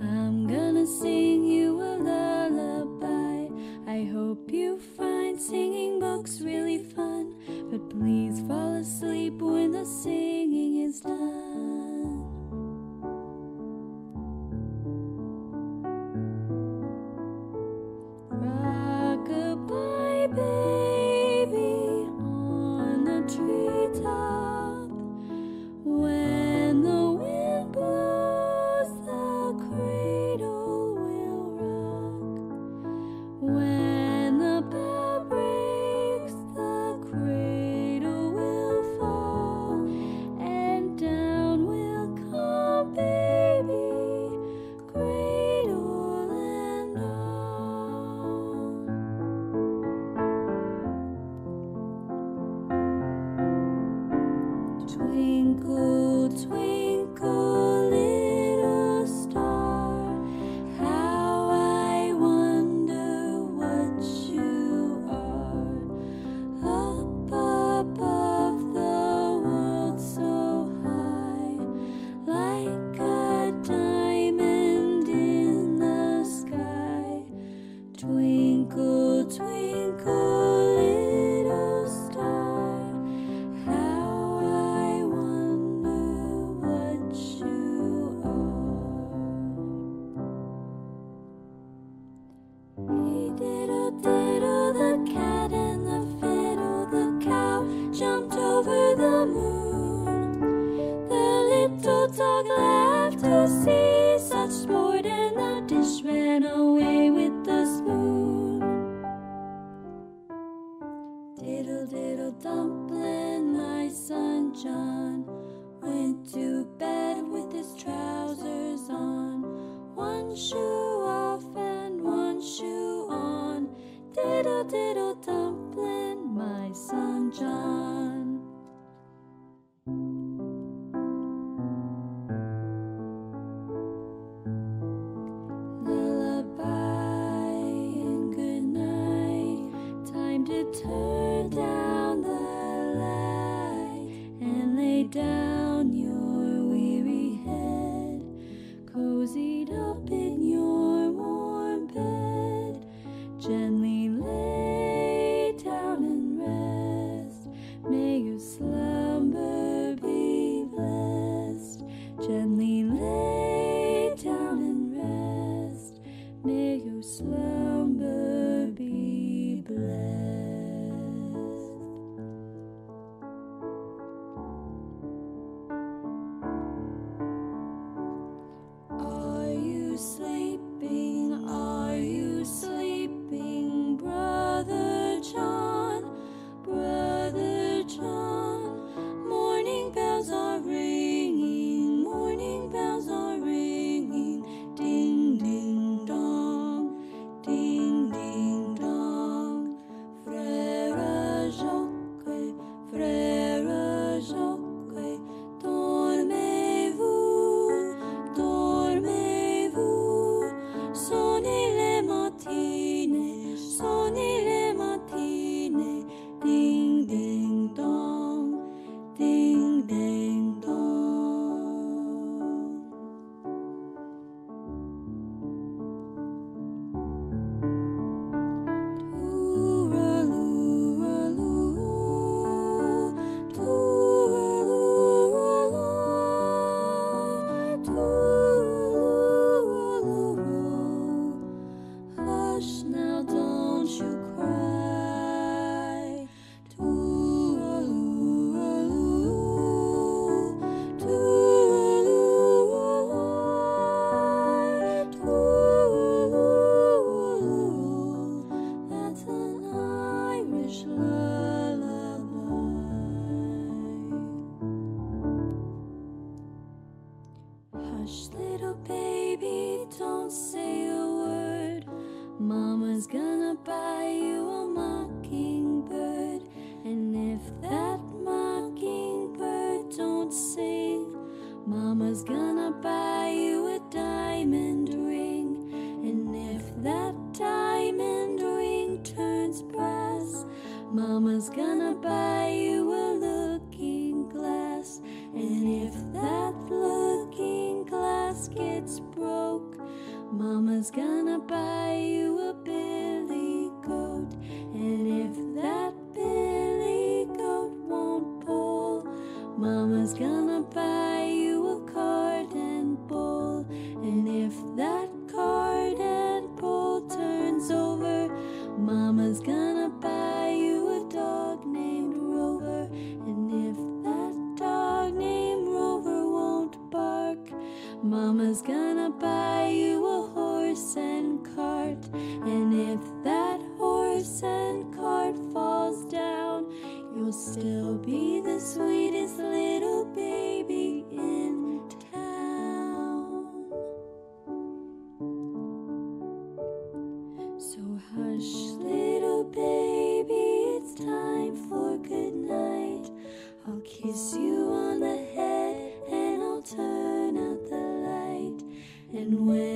I'm gonna sing you a lullaby. I hope you find singing books really fun, but please fall asleep when the singing is done. Rock baby, on the treetop. The moon. The little dog laughed to see such sport, and the dish ran away with the spoon. Diddle diddle dumpling, my son John went to bed with his trousers on, one shoe off and one shoe on. Diddle diddle dumpling, my son John. Turn Mama's gonna buy you a mockingbird. And if that mockingbird don't sing, Mama's gonna buy you a diamond ring. And if that diamond ring turns brass, Mama's gonna buy you a looking glass. And if that looking glass gets broke, Mama's gonna buy you a Mama's gonna buy you a card and bowl, and if that card and bowl turns over, Mama's gonna buy you a dog named Rover, and if that dog named Rover won't bark, Mama's gonna buy you'll still be the sweetest little baby in town. So hush, little baby, it's time for good night. I'll kiss you on the head and I'll turn out the light. And when